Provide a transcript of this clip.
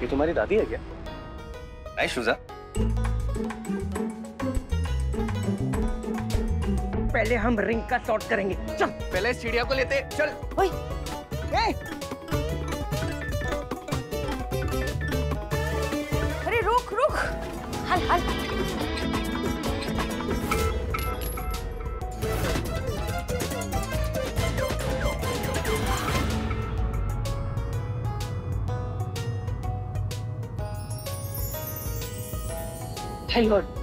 ये तुम्हारी दादी है क्या? नहीं शुजा। पहले हम रिंग का शॉर्ट करेंगे। चल। पहले चिड़िया को लेते चल। ओए। अरे रुक रुक। हल हल। Thank God